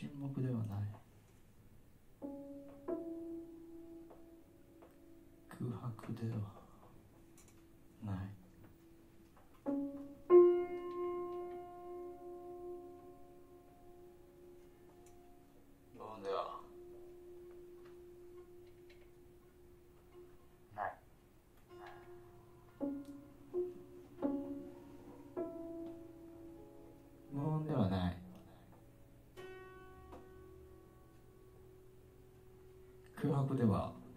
沈黙ではない。空白では。空白では「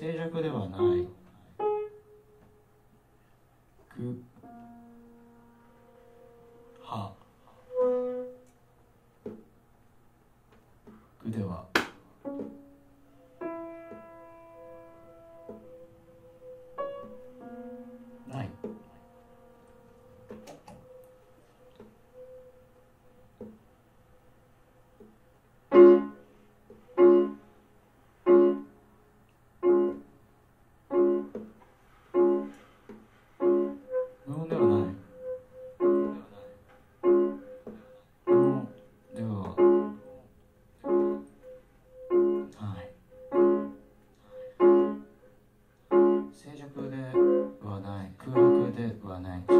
静寂ではない。Okay.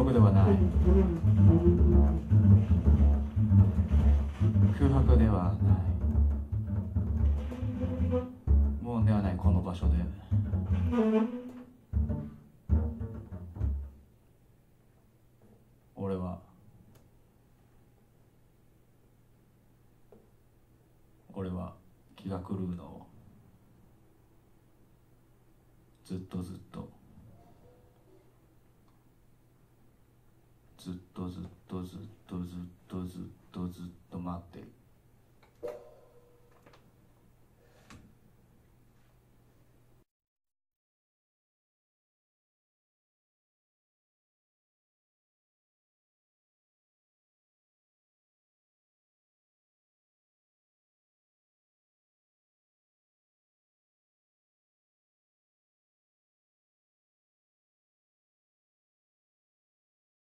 沈黙ではない。空白ではない。無音ではないこの場所で。俺は。俺は。気が狂うのを。ずっとずっと。ずっとずっとずっとずっとずっとずっと待ってる。